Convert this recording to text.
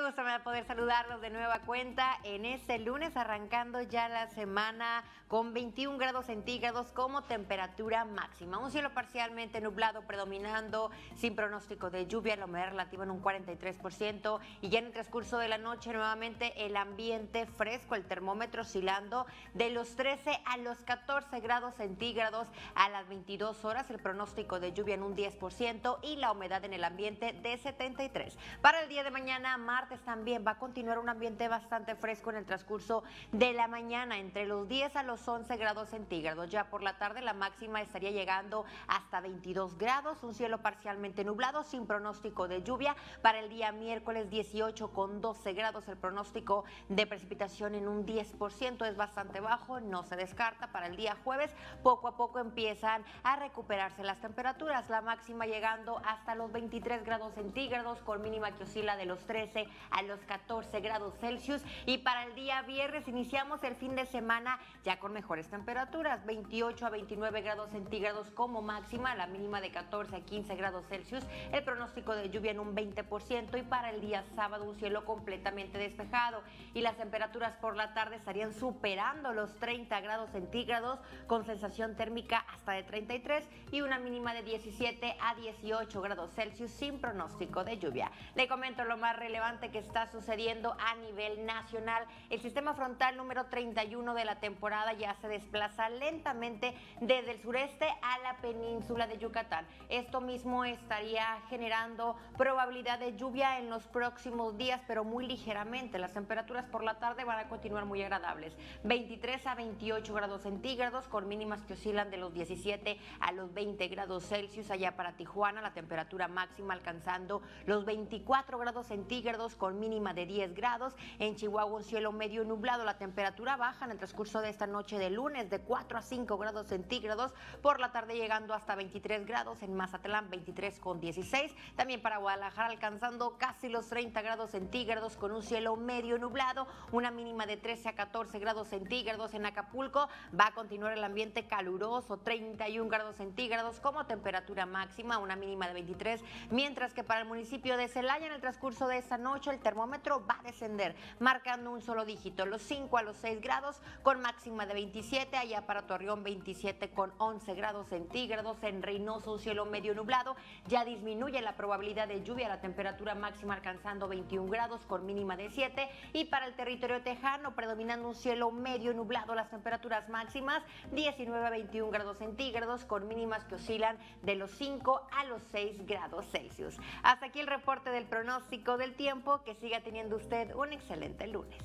me va a poder saludarlos de nueva cuenta en este lunes, arrancando ya la semana con 21 grados centígrados como temperatura máxima. Un cielo parcialmente nublado predominando, sin pronóstico de lluvia, la humedad relativa en un 43%. Y ya en el transcurso de la noche, nuevamente el ambiente fresco, el termómetro oscilando de los 13 a los 14 grados centígrados a las 22 horas. El pronóstico de lluvia en un 10% y la humedad en el ambiente de 73. Para el día de mañana, martes también va a continuar un ambiente bastante fresco en el transcurso de la mañana, entre los 10 a los 11 grados centígrados. Ya por la tarde la máxima estaría llegando hasta 22 grados, un cielo parcialmente nublado sin pronóstico de lluvia. Para el día miércoles 18 con 12 grados el pronóstico de precipitación en un 10% es bastante bajo, no se descarta. Para el día jueves poco a poco empiezan a recuperarse las temperaturas, la máxima llegando hasta los 23 grados centígrados con mínima que oscila de los 13 a los 14 grados Celsius. Y para el día viernes iniciamos el fin de semana ya con mejores temperaturas, 28 a 29 grados centígrados como máxima, la mínima de 14 a 15 grados Celsius, el pronóstico de lluvia en un 20% y para el día sábado un cielo completamente despejado y las temperaturas por la tarde estarían superando los 30 grados centígrados con sensación térmica hasta de 33 y una mínima de 17 a 18 grados Celsius sin pronóstico de lluvia. Le comento lo más relevante que está sucediendo a nivel nacional. El sistema frontal número 31 de la temporada ya se desplaza lentamente desde el sureste a la península de Yucatán. Esto mismo estaría generando probabilidad de lluvia en los próximos días, pero muy ligeramente. Las temperaturas por la tarde van a continuar muy agradables. 23 a 28 grados centígrados con mínimas que oscilan de los 17 a los 20 grados Celsius allá para Tijuana, la temperatura máxima alcanzando los 24 grados centígrados con mínima de 10 grados. En Chihuahua un cielo medio nublado, la temperatura baja en el transcurso de esta noche de lunes de 4 a 5 grados centígrados, por la tarde llegando hasta 23 grados, en Mazatlán 23 con 16, también para Guadalajara alcanzando casi los 30 grados centígrados con un cielo medio nublado, una mínima de 13 a 14 grados centígrados. En Acapulco, va a continuar el ambiente caluroso, 31 grados centígrados como temperatura máxima, una mínima de 23, mientras que para el municipio de Celaya en el transcurso de esta noche el termómetro va a descender, marcando un solo dígito, los 5 a los 6 grados, con máxima de 27, allá para Torreón 27 con 11 grados centígrados, en Reynoso un cielo medio nublado, ya disminuye la probabilidad de lluvia, la temperatura máxima alcanzando 21 grados con mínima de 7, y para el territorio tejano predominando un cielo medio nublado, las temperaturas máximas 19 a 21 grados centígrados, con mínimas que oscilan de los 5 a los 6 grados Celsius. Hasta aquí el reporte del pronóstico del que siga teniendo usted un excelente lunes.